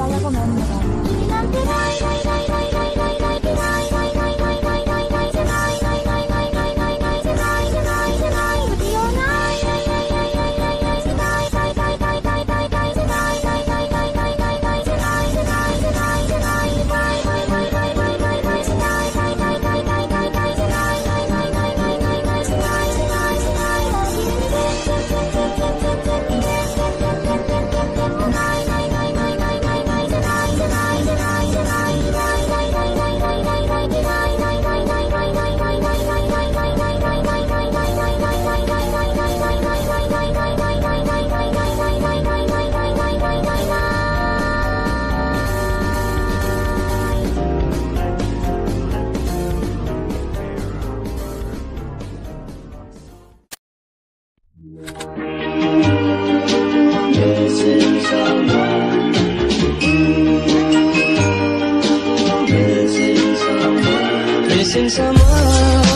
달라고 말합니다. This is Missing someone. Missing someone.